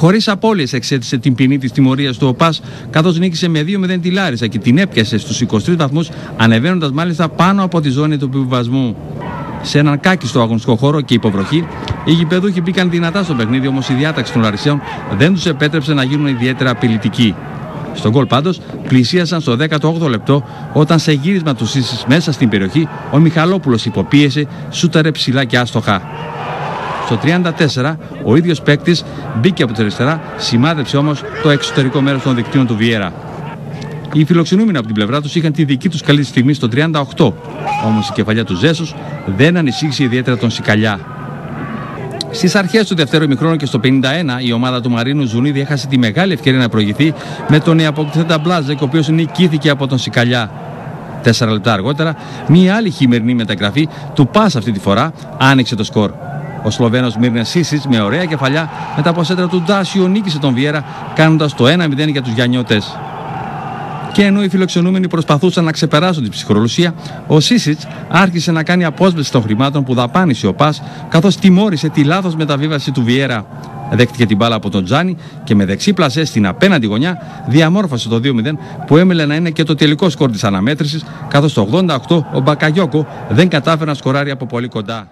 χωρίς απώλειες εξέτησε την ποινή της τιμωρίας του ΟΠΑΣ, καθώς νίκησε με 2-0 τη Λάρισα και την έπιασε στους 23 βαθμούς, ανεβαίνοντας μάλιστα πάνω από τη ζώνη του επιβιβασμού. Σε έναν κάκι στο αγωνιστικό χώρο και υποβροχή, οι γηπεδούχοι μπήκαν δυνατά στο παιχνίδι, όμως η διάταξη των Λαρισαίων δεν τους επέτρεψε να γίνουν ιδιαίτερα απειλητικοί. Στον γκολ πάντως πλησίασαν στο 18ο λεπτό όταν σε γύρισμα του Σίσης μέσα στην περιοχή ο Μιχαλόπουλος υποπίεσε, σούταρε ψηλά και άστοχα. Στο 34 ο ίδιος παίκτης μπήκε από τη αριστερά, σημάδεψε όμως το εξωτερικό μέρος των δικτύων του Βιέρα. Οι φιλοξενούμενοι από την πλευρά τους είχαν τη δική τους καλή στιγμή στο 38, όμως η κεφαλιά του Ζέσους δεν ανησύχησε ιδιαίτερα τον Σικαλιά. Στις αρχές του δεύτερου ημιχρόνου και στο 51, η ομάδα του Μαρίνου Ζουνίδη έχασε τη μεγάλη ευκαιρία να προηγηθεί με τον νεαποκτηθέντα Μπλάζεκ, ο οποίος νικήθηκε από τον Σικαλιά. Τέσσερα λεπτά αργότερα, μία άλλη χειμερινή μεταγραφή του Πας αυτή τη φορά άνοιξε το σκορ. Ο Σλοβαίνος Μύρνες Σίσιτς με ωραία κεφαλιά μετά από σέντρα του Ντάσιο νίκησε τον Βιέρα κάνοντας το 1-0 για τους Γιαννιώτες. Και ενώ οι φιλοξενούμενοι προσπαθούσαν να ξεπεράσουν την ψυχρολουσία, ο Σίσιτς άρχισε να κάνει απόσβεση των χρημάτων που δαπάνησε ο Πας, καθώς τιμώρησε τη λάθος μεταβίβαση του Βιέρα. Δέχτηκε την μπάλα από τον Τζάνι και με δεξί πλασέ στην απέναντι γωνιά διαμόρφωσε το 2-0 που έμελε να είναι και το τελικό σκορ της αναμέτρησης, καθώς το 88 ο Μπακαγιόκο δεν κατάφερε να σκοράρει από πολύ κοντά.